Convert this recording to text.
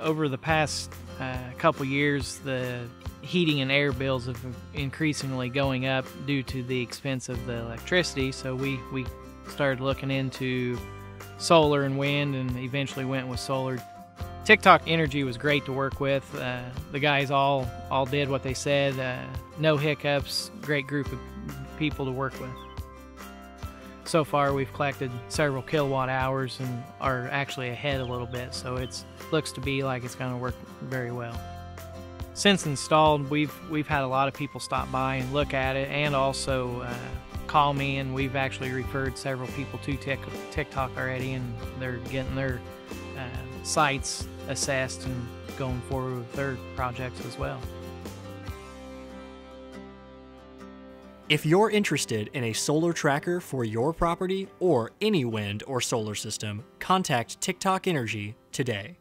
over the past uh, couple years, the heating and air bills have increasingly going up due to the expense of the electricity. So we we started looking into solar and wind, and eventually went with solar. Tick Tock Energy was great to work with. Uh, the guys all all did what they said. Uh, no hiccups. Great group of people to work with. So far, we've collected several kilowatt hours and are actually ahead a little bit. So it looks to be like it's going to work very well. Since installed, we've we've had a lot of people stop by and look at it, and also uh, call me. And we've actually referred several people to Tick Tock already, and they're getting their uh, sites assessed and going forward with their projects as well. If you're interested in a solar tracker for your property or any wind or solar system, contact Tick Tock Energy today.